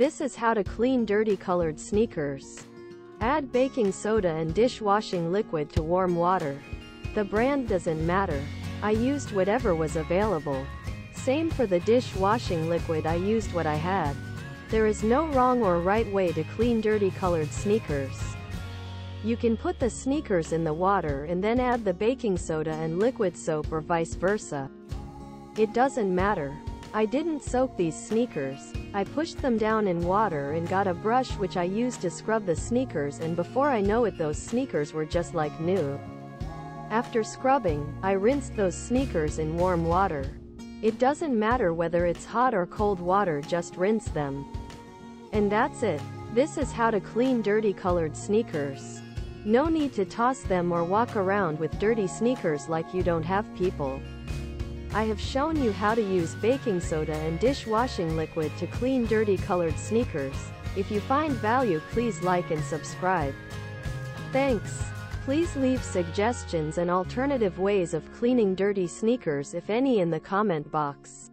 This is how to clean dirty colored sneakers. Add baking soda and dishwashing liquid to warm water. The brand doesn't matter. I used whatever was available. Same for the dishwashing liquid I used what I had. There is no wrong or right way to clean dirty colored sneakers. You can put the sneakers in the water and then add the baking soda and liquid soap or vice versa. It doesn't matter. I didn't soak these sneakers. I pushed them down in water and got a brush which I used to scrub the sneakers and before I know it those sneakers were just like new. After scrubbing, I rinsed those sneakers in warm water. It doesn't matter whether it's hot or cold water just rinse them. And that's it. This is how to clean dirty colored sneakers. No need to toss them or walk around with dirty sneakers like you don't have people. I have shown you how to use baking soda and dishwashing liquid to clean dirty colored sneakers. If you find value please like and subscribe. Thanks. Please leave suggestions and alternative ways of cleaning dirty sneakers if any in the comment box.